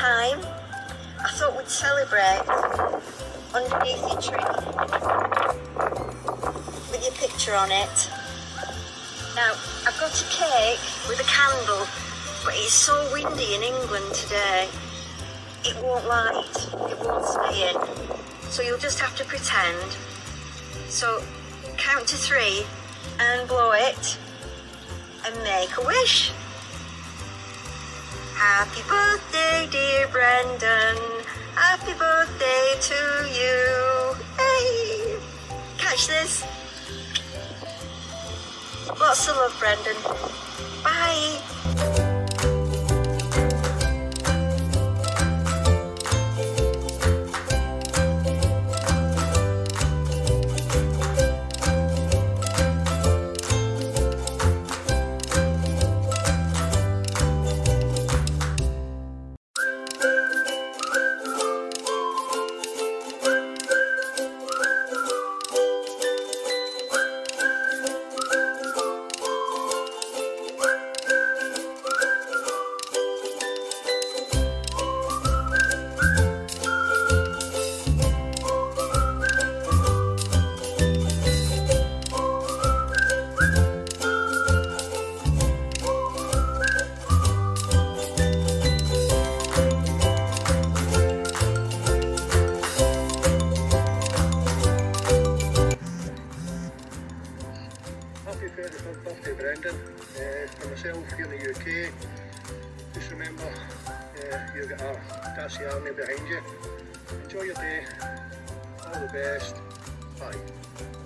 time, I thought we'd celebrate underneath your tree with your picture on it. Now, I've got a cake with a candle, but it's so windy in England today, it won't light, it won't stay in. So you'll just have to pretend. So count to three and blow it and make a wish. Happy birthday, dear Brendan. Happy birthday to you. Hey! Catch this. Lots of love, Brendan. Bye. For myself here in the UK, just remember you've got a Dacia Army behind you. Enjoy your day. All the best. Bye.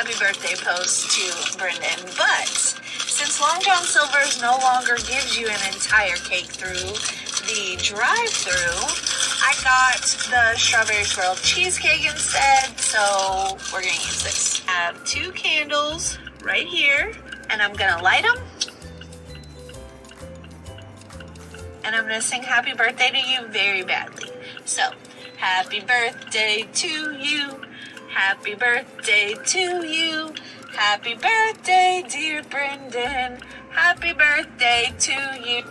Happy birthday post to Brendan. But since Long John Silver's no longer gives you an entire cake through the drive-through, I got the strawberry swirl cheesecake instead. So we're gonna use this. I have two candles right here, and I'm gonna light them. And I'm gonna sing happy birthday to you very badly. So, happy birthday to you. Happy birthday to you. Happy birthday, dear Brendan. Happy birthday to you.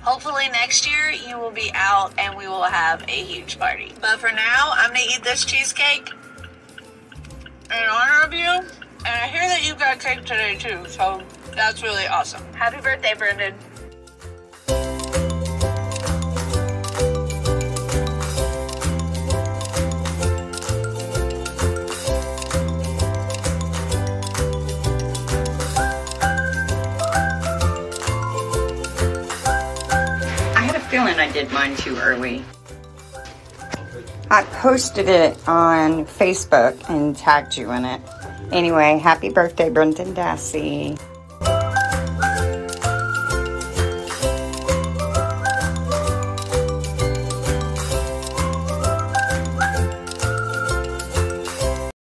Hopefully next year you will be out and we will have a huge party. But for now, I'm gonna eat this cheesecake in honor of you. And I hear that you got cake today too, so that's really awesome. Happy birthday, Brendan. Mine too early. I posted it on Facebook and tagged you in it. Anyway, happy birthday, Brendan Dassey.